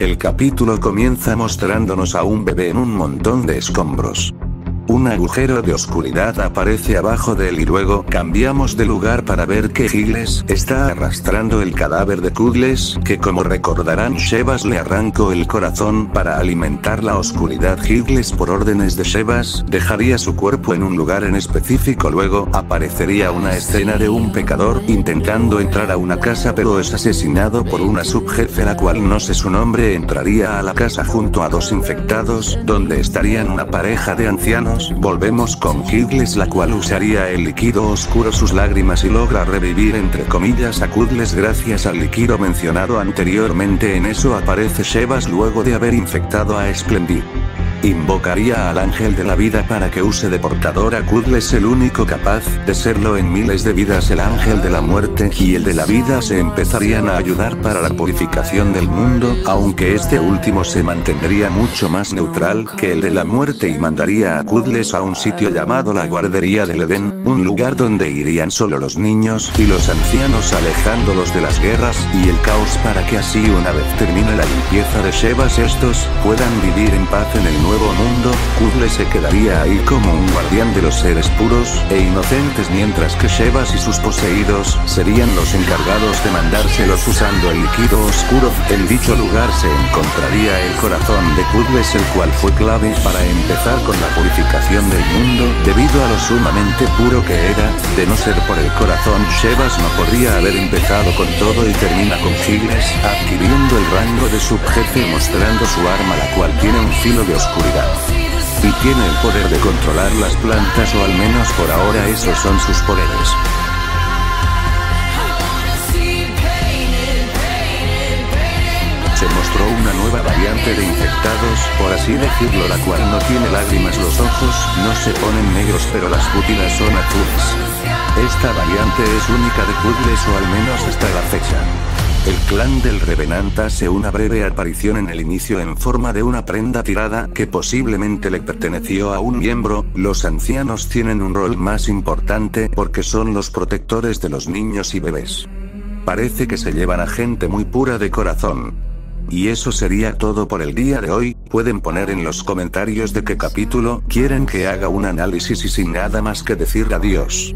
El capítulo comienza mostrándonos a un bebé en un montón de escombros. Un agujero de oscuridad aparece abajo de él y luego cambiamos de lugar para ver que Giles está arrastrando el cadáver de Kudles, que como recordarán Shebas le arrancó el corazón para alimentar la oscuridad. Giles por órdenes de Shebas dejaría su cuerpo en un lugar en específico luego aparecería una escena de un pecador intentando entrar a una casa pero es asesinado por una subjefe la cual no sé su nombre entraría a la casa junto a dos infectados donde estarían una pareja de ancianos volvemos con Kidles la cual usaría el líquido oscuro sus lágrimas y logra revivir entre comillas a Kudles gracias al líquido mencionado anteriormente en eso aparece Shevas luego de haber infectado a Splendid. Invocaría al ángel de la vida para que use de portador a Kudles el único capaz de serlo en miles de vidas. El ángel de la muerte y el de la vida se empezarían a ayudar para la purificación del mundo, aunque este último se mantendría mucho más neutral que el de la muerte y mandaría a Kudles a un sitio llamado la guardería del Edén, un lugar donde irían solo los niños y los ancianos alejándolos de las guerras y el caos para que así una vez termine la limpieza de Shebas estos puedan vivir en paz en el nuevo nuevo mundo, Kudle se quedaría ahí como un guardián de los seres puros e inocentes mientras que Shevas y sus poseídos serían los encargados de mandárselos usando el líquido oscuro. En dicho lugar se encontraría el corazón de Kudles el cual fue clave para empezar con la purificación del mundo debido a lo sumamente puro que era, de no ser por el corazón Shevas no podría haber empezado con todo y termina con Giles adquiriendo el rango de subjefe mostrando su arma la cual tiene un filo de oscuridad y tiene el poder de controlar las plantas o al menos por ahora esos son sus poderes. Se mostró una nueva variante de infectados, por así decirlo la cual no tiene lágrimas los ojos, no se ponen negros pero las pupilas son azules. Esta variante es única de Kudles o al menos hasta la fecha. El clan del Revenant hace una breve aparición en el inicio en forma de una prenda tirada que posiblemente le perteneció a un miembro, los ancianos tienen un rol más importante porque son los protectores de los niños y bebés. Parece que se llevan a gente muy pura de corazón. Y eso sería todo por el día de hoy, pueden poner en los comentarios de qué capítulo quieren que haga un análisis y sin nada más que decir adiós.